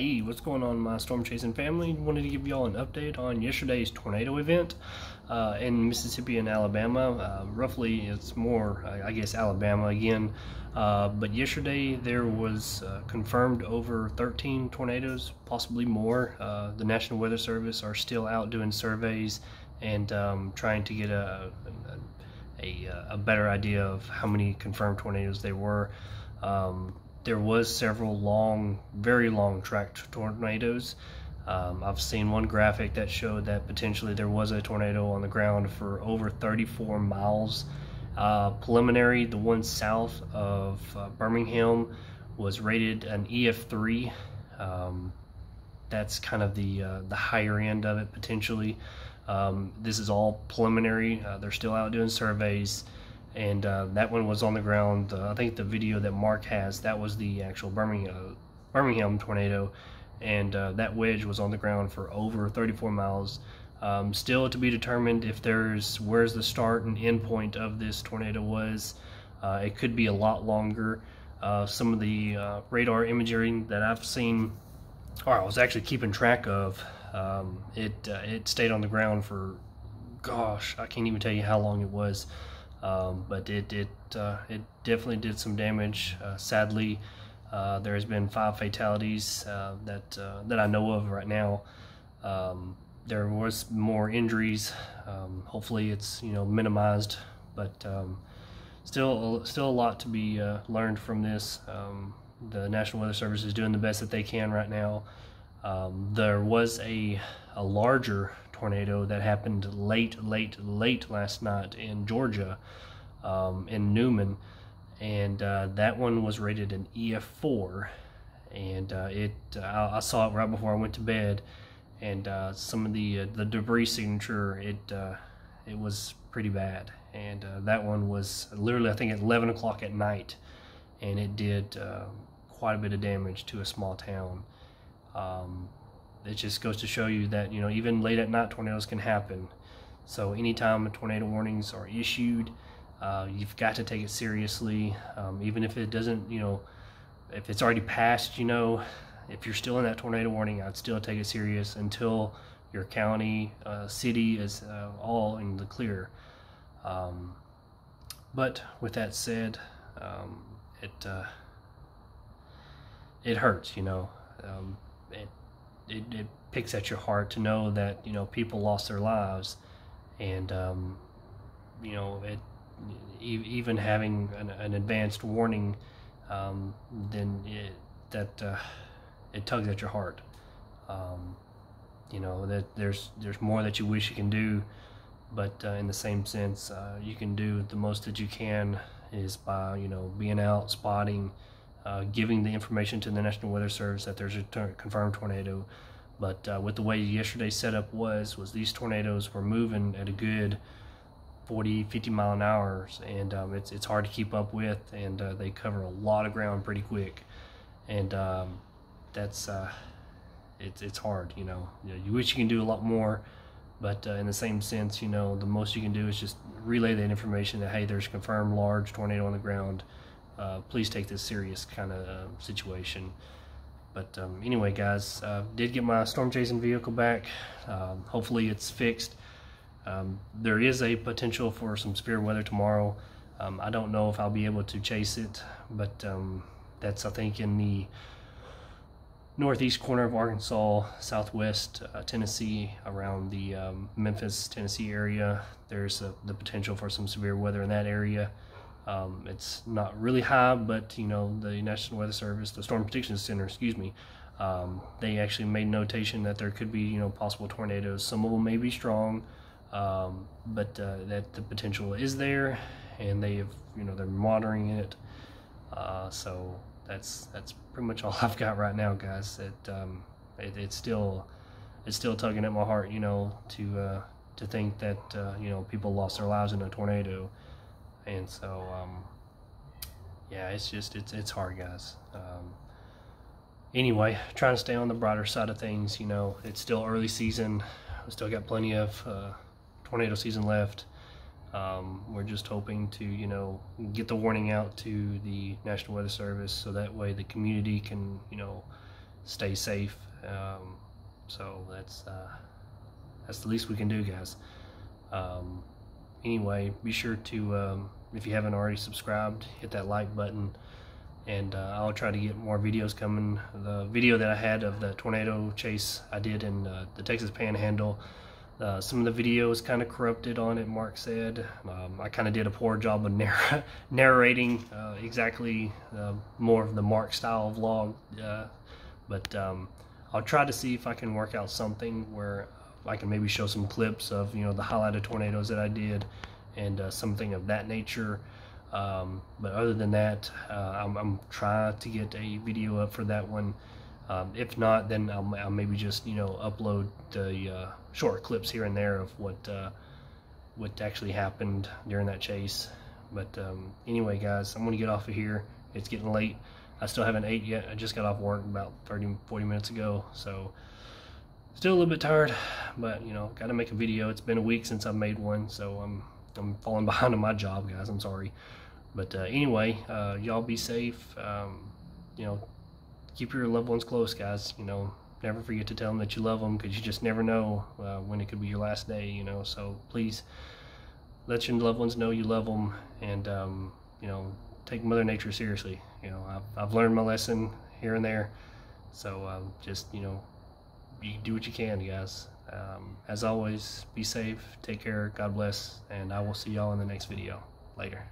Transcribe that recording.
Hey, what's going on, my storm chasing family? Wanted to give y'all an update on yesterday's tornado event uh, in Mississippi and Alabama. Uh, roughly, it's more, I guess, Alabama again. Uh, but yesterday there was uh, confirmed over 13 tornadoes, possibly more. Uh, the National Weather Service are still out doing surveys and um, trying to get a, a, a, better idea of how many confirmed tornadoes there were. Um, there was several long, very long tracked tornadoes. Um, I've seen one graphic that showed that potentially there was a tornado on the ground for over 34 miles. Uh, preliminary, the one south of uh, Birmingham was rated an EF3. Um, that's kind of the uh, the higher end of it potentially. Um, this is all preliminary. Uh, they're still out doing surveys and uh, that one was on the ground. Uh, I think the video that Mark has, that was the actual Birmingham, Birmingham tornado, and uh, that wedge was on the ground for over 34 miles. Um, still to be determined if there's where's the start and end point of this tornado was. Uh, it could be a lot longer. Uh, some of the uh, radar imagery that I've seen, or I was actually keeping track of, um, it it stayed on the ground for, gosh, I can't even tell you how long it was. Um, but it it uh, it definitely did some damage. Uh, sadly, uh, there has been five fatalities uh, that uh, that I know of right now. Um, there was more injuries. Um, hopefully, it's you know minimized, but um, still still a lot to be uh, learned from this. Um, the National Weather Service is doing the best that they can right now. Um, there was a a larger tornado that happened late, late, late last night in Georgia, um, in Newnan, and uh, that one was rated an EF4, and uh, it uh, I saw it right before I went to bed, and uh, some of the uh, the debris signature it it was pretty bad, and that one was literally I think at 11 o'clock at night, and it did quite a bit of damage to a small town. Um, it just goes to show you that you know even late at night tornadoes can happen. So anytime tornado warnings are issued uh, you've got to take it seriously. Um, even if it doesn't you know if it's already passed you know if you're still in that tornado warning I'd still take it serious until your county uh, city is uh, all in the clear. Um, but with that said um, it uh, it hurts you know. Um, it it, it picks at your heart to know that you know people lost their lives, and um, you know it even having an, an advanced warning, um, then it, that uh, it tugs at your heart. Um, you know that there's there's more that you wish you can do, but uh, in the same sense, uh, you can do the most that you can is by you know being out spotting uh, giving the information to the National Weather Service that there's a confirmed tornado. But uh, with the way yesterday's setup was, was these tornadoes were moving at a good 40, 50 mile an hour, and um, it's it's hard to keep up with, and uh, they cover a lot of ground pretty quick, and um, that's uh, it's it's hard, you know. you know. You wish you can do a lot more, but uh, in the same sense, you know, the most you can do is just relay that information that hey, there's confirmed large tornado on the ground uh, please take this serious kind of uh, situation. But um, anyway, guys, uh, did get my storm chasing vehicle back. Um, hopefully, it's fixed. Um, there is a potential for some severe weather tomorrow. Um, I don't know if I'll be able to chase it, but um, that's I think in the northeast corner of Arkansas, southwest uh, Tennessee, around the um, Memphis, Tennessee area. There's a, the potential for some severe weather in that area. Um, it's not really high, but you know the National Weather Service, the Storm Prediction Center, excuse me, um, they actually made notation that there could be you know possible tornadoes. Some of them may be strong, um, but uh, that the potential is there, and they have you know they're monitoring it. Uh, so that's that's pretty much all I've got right now, guys. It, um, it it's still it's still tugging at my heart, you know, to uh, to think that uh, you know people lost their lives in a tornado and so um, yeah it's just it's it's hard guys um, anyway trying to stay on the brighter side of things you know it's still early season we still got plenty of uh, tornado season left um, we're just hoping to you know get the warning out to the National Weather Service so that way the community can you know stay safe. Um, so that's uh, that's the least we can do, guys. Um, anyway, be sure to um, if you haven't already subscribed, hit that like button and uh, I'll try to get more videos coming. The video that I had of the tornado chase I did in uh, the Texas Panhandle, uh, some of the video was kind of corrupted on it, Mark said. Um, I kind of did a poor job of narr narrating uh, exactly uh, more of the Mark style vlog, uh, but um, I'll try to see if I can work out something where I can maybe show some clips of you know the highlighted tornadoes that I did and something of that nature. Um, but other than that, uh, I'm, I'm, trying to get a video up for that one. Um, if not, then I'll, I'll, maybe just you know upload the uh, short clips here and there of what uh, what actually happened during that chase. But um, anyway, guys, I'm gonna get off of here. It's getting late. I still haven't ate yet. I just got off work about 30, 40 minutes ago, so still a little bit tired. But you know, got to make a video. It's been a week since I've made one, so I'm I'm falling behind on my job, guys. I'm sorry. But uh, anyway, uh, y'all be safe. Um, you know, keep your loved ones close, guys. You know, never forget to tell them that you love them because you just never know uh, when it could be your last day. You know, so please let your loved ones know you love them, and um, you know, take Mother Nature seriously. You know, I've, I've learned my lesson here and there. So um, just you know, you do what you can, guys. Um, as always, be safe, take care, God bless, and I will see y'all in the next video. Later.